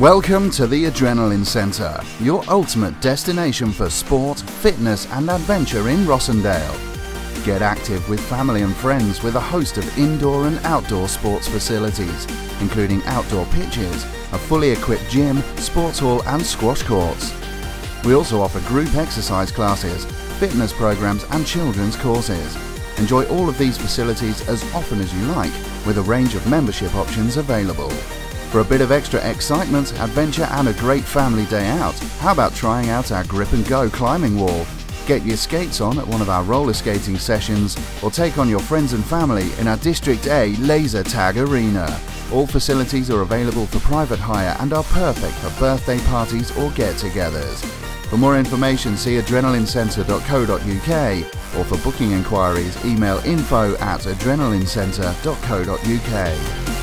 Welcome to the Adrenaline Centre, your ultimate destination for sport, fitness and adventure in Rossendale. Get active with family and friends with a host of indoor and outdoor sports facilities, including outdoor pitches, a fully equipped gym, sports hall and squash courts. We also offer group exercise classes, fitness programs and children's courses. Enjoy all of these facilities as often as you like with a range of membership options available. For a bit of extra excitement, adventure and a great family day out, how about trying out our Grip and Go climbing wall? Get your skates on at one of our roller skating sessions or take on your friends and family in our District A laser tag arena. All facilities are available for private hire and are perfect for birthday parties or get-togethers. For more information see adrenalinecentre.co.uk or for booking inquiries email info at adrenalinecentre.co.uk.